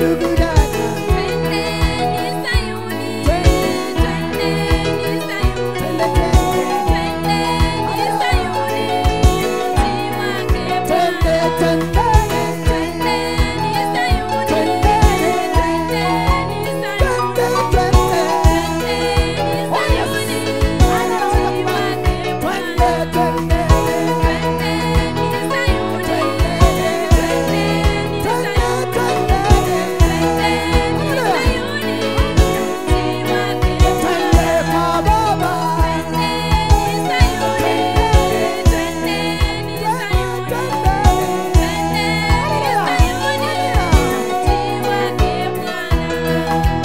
to be done.